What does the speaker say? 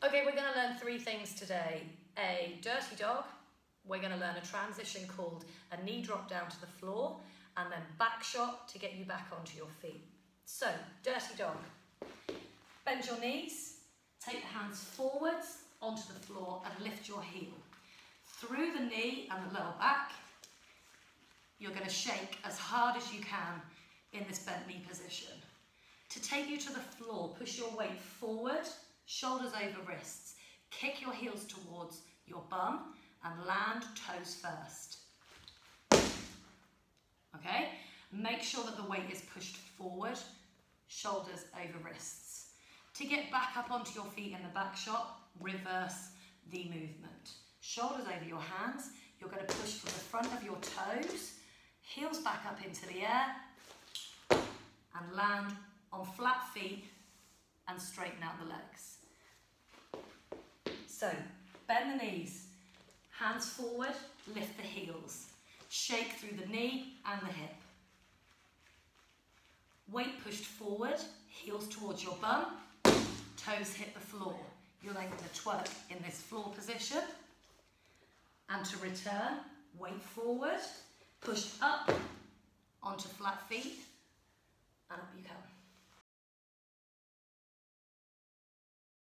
Okay, we're going to learn three things today. A dirty dog, we're going to learn a transition called a knee drop down to the floor, and then back shot to get you back onto your feet. So, dirty dog. Bend your knees, take the hands forwards onto the floor and lift your heel. Through the knee and the lower back, you're going to shake as hard as you can in this bent knee position. To take you to the floor, push your weight forward, shoulders over wrists. Kick your heels towards your bum and land toes first. Okay? Make sure that the weight is pushed forward, shoulders over wrists. To get back up onto your feet in the back shot, reverse the movement. Shoulders over your hands. You're going to push from the front of your toes, heels back up into the air, and land on flat feet and straighten out the legs. So, bend the knees, hands forward, lift the heels. Shake through the knee and the hip. Weight pushed forward, heels towards your bum, toes hit the floor. You're then going to twerk in this floor position. And to return, weight forward, push up onto flat feet, and up you come.